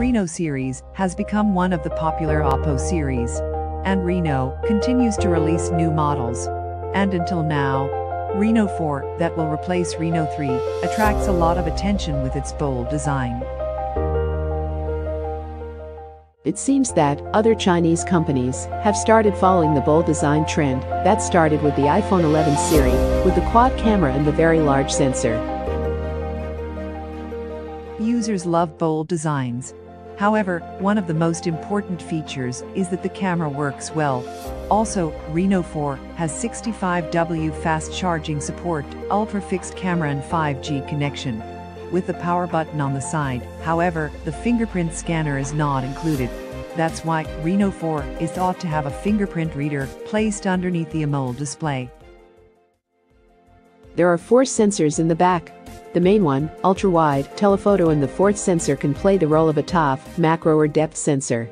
Reno series has become one of the popular Oppo series. And Reno continues to release new models. And until now, Reno 4, that will replace Reno 3, attracts a lot of attention with its bold design. It seems that other Chinese companies have started following the bold design trend that started with the iPhone 11 series with the quad camera and the very large sensor. Users love bold designs. However, one of the most important features is that the camera works well. Also, Reno 4 has 65W fast charging support, ultra fixed camera and 5G connection. With the power button on the side, however, the fingerprint scanner is not included. That's why Reno 4 is thought to have a fingerprint reader placed underneath the AMOLED display. There are four sensors in the back. The main one, ultra-wide, telephoto and the fourth sensor can play the role of a TOF, macro or depth sensor.